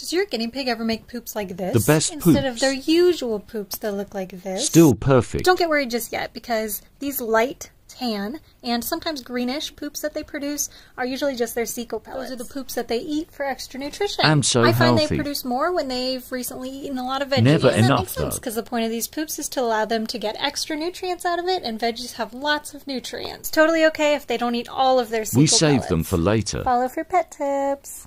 Does your guinea pig ever make poops like this? The best Instead of their usual poops that look like this. Still perfect. Don't get worried just yet because these light tan and sometimes greenish poops that they produce are usually just their cecal pellets. Those are the poops that they eat for extra nutrition. And so I find healthy. they produce more when they've recently eaten a lot of veggies. Never that enough, makes sense because the point of these poops is to allow them to get extra nutrients out of it, and veggies have lots of nutrients. Totally okay if they don't eat all of their cecal we save pellets. them for later. Follow for pet tips.